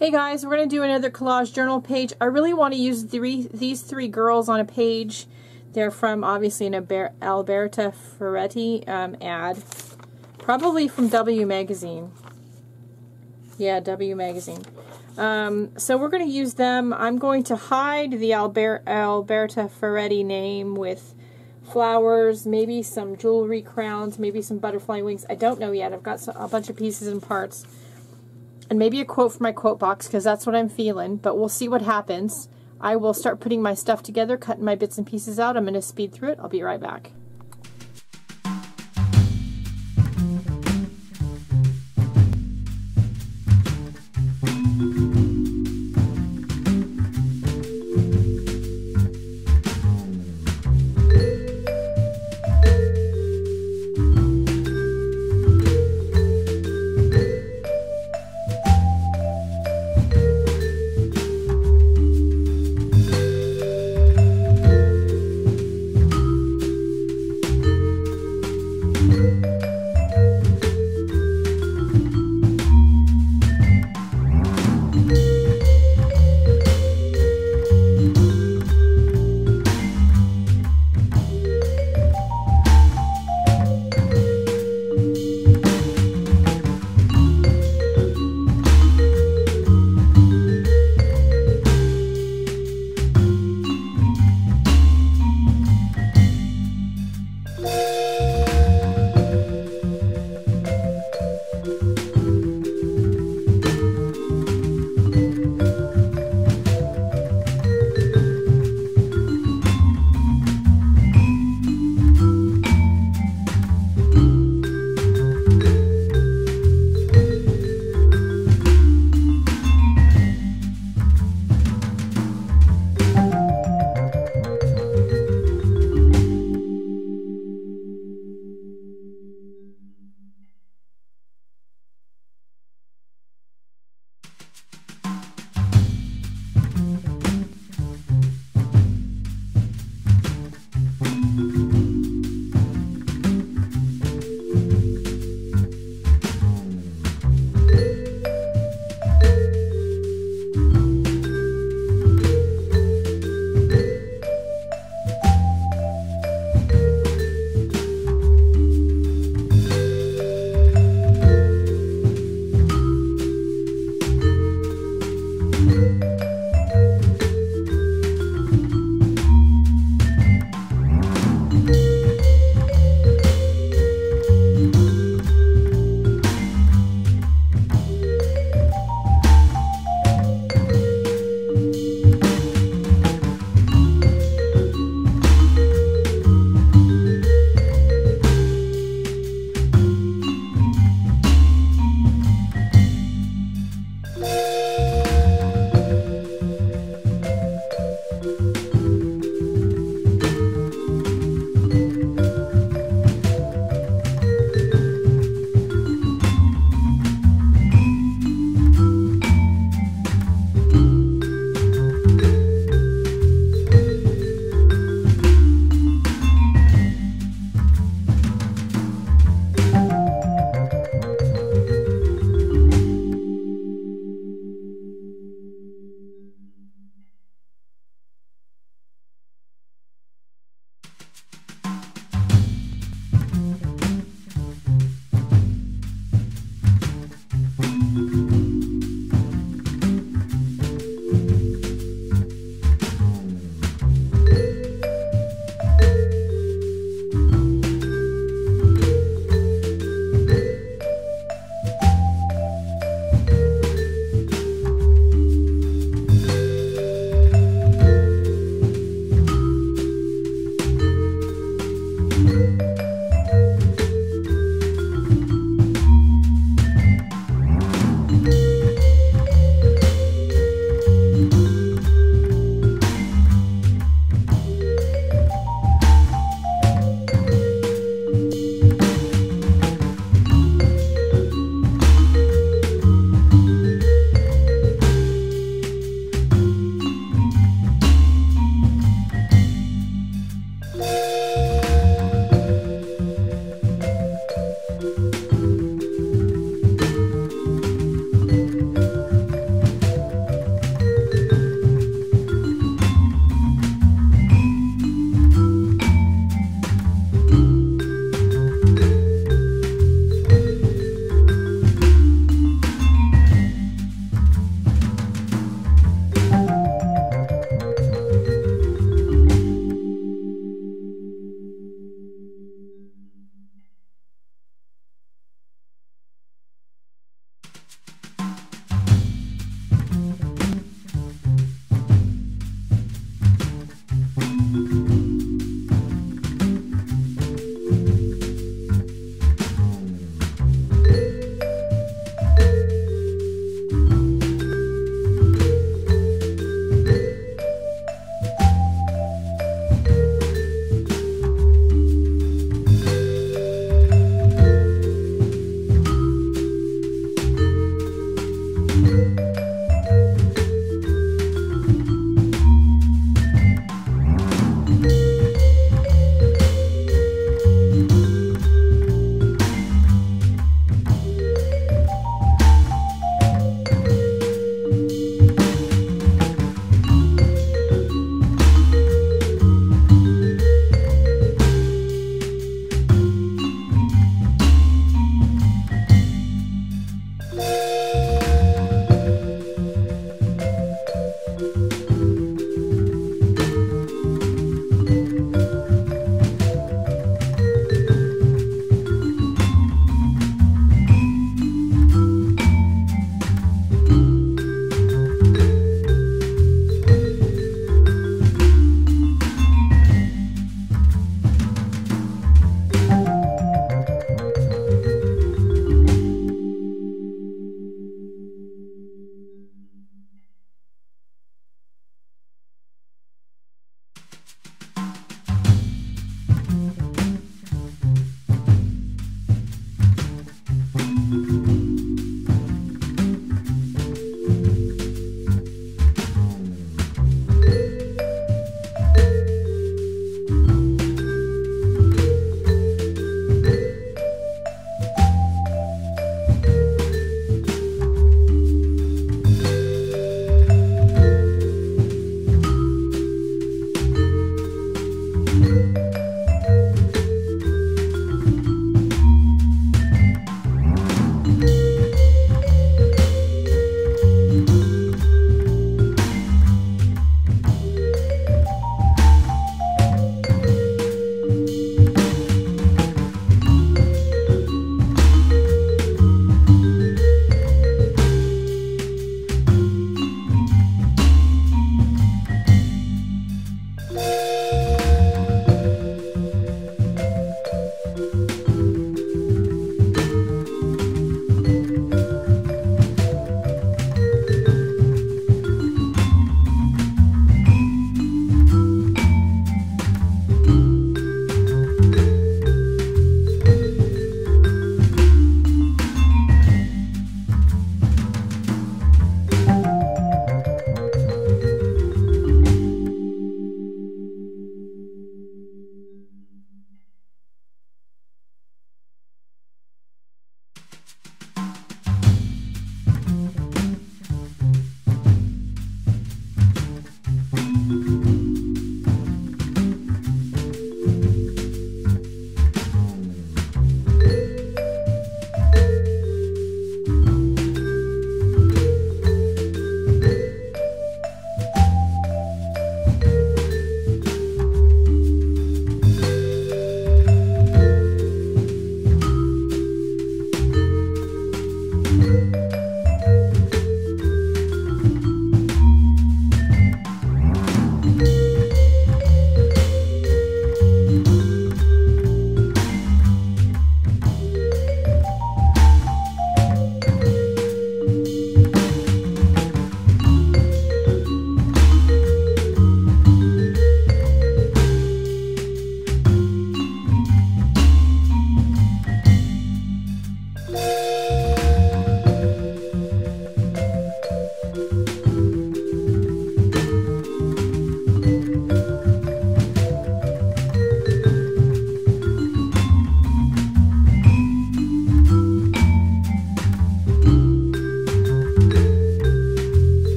Hey guys, we're going to do another collage journal page. I really want to use three, these three girls on a page. They're from obviously an Alberta Ferretti um, ad. Probably from W Magazine. Yeah, W Magazine. Um, so we're going to use them. I'm going to hide the Albert, Alberta Ferretti name with flowers, maybe some jewelry crowns, maybe some butterfly wings. I don't know yet. I've got a bunch of pieces and parts and maybe a quote for my quote box because that's what I'm feeling, but we'll see what happens. I will start putting my stuff together, cutting my bits and pieces out. I'm going to speed through it. I'll be right back.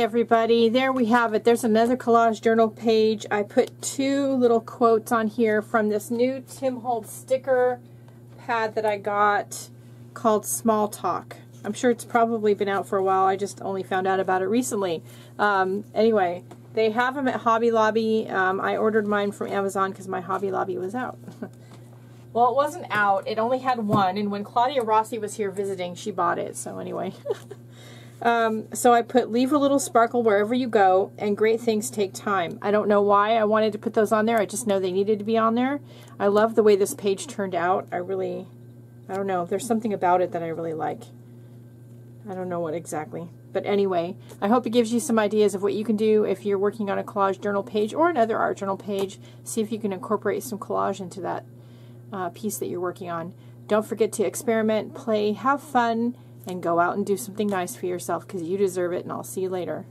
Everybody. There we have it. There's another collage journal page. I put two little quotes on here from this new Tim Holtz sticker pad that I got called Small Talk. I'm sure it's probably been out for a while. I just only found out about it recently. Um, anyway, they have them at Hobby Lobby. Um, I ordered mine from Amazon because my Hobby Lobby was out. well, it wasn't out. It only had one. And when Claudia Rossi was here visiting, she bought it. So anyway. Um, so I put leave a little sparkle wherever you go and great things take time. I don't know why I wanted to put those on there. I just know they needed to be on there. I love the way this page turned out. I really, I don't know. There's something about it that I really like. I don't know what exactly. But anyway, I hope it gives you some ideas of what you can do if you're working on a collage journal page or another art journal page. See if you can incorporate some collage into that uh, piece that you're working on. Don't forget to experiment, play, have fun, and go out and do something nice for yourself because you deserve it, and I'll see you later.